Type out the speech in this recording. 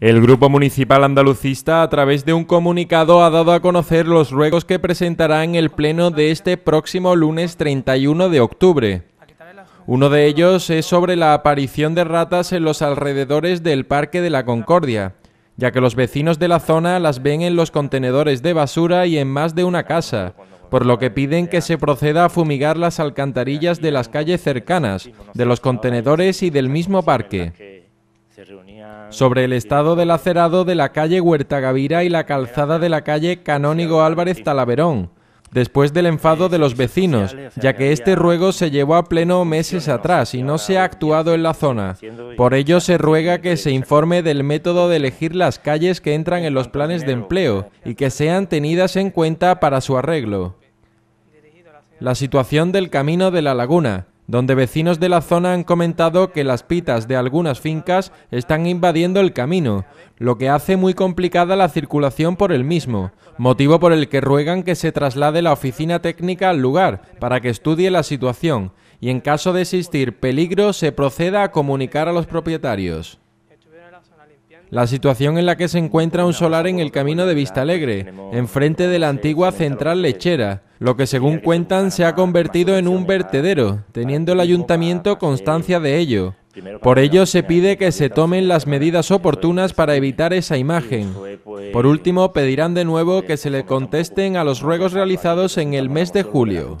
El Grupo Municipal Andalucista, a través de un comunicado, ha dado a conocer los ruegos que presentará en el Pleno de este próximo lunes 31 de octubre. Uno de ellos es sobre la aparición de ratas en los alrededores del Parque de la Concordia, ya que los vecinos de la zona las ven en los contenedores de basura y en más de una casa, por lo que piden que se proceda a fumigar las alcantarillas de las calles cercanas, de los contenedores y del mismo parque sobre el estado del acerado de la calle Huerta Gavira y la calzada de la calle Canónigo Álvarez Talaverón, después del enfado de los vecinos, ya que este ruego se llevó a pleno meses atrás y no se ha actuado en la zona. Por ello se ruega que se informe del método de elegir las calles que entran en los planes de empleo y que sean tenidas en cuenta para su arreglo. La situación del camino de la laguna, donde vecinos de la zona han comentado que las pitas de algunas fincas están invadiendo el camino, lo que hace muy complicada la circulación por el mismo, motivo por el que ruegan que se traslade la oficina técnica al lugar para que estudie la situación y en caso de existir peligro se proceda a comunicar a los propietarios. La situación en la que se encuentra un solar en el camino de Vistalegre, enfrente de la antigua central lechera, lo que según cuentan se ha convertido en un vertedero, teniendo el ayuntamiento constancia de ello. Por ello se pide que se tomen las medidas oportunas para evitar esa imagen. Por último, pedirán de nuevo que se le contesten a los ruegos realizados en el mes de julio.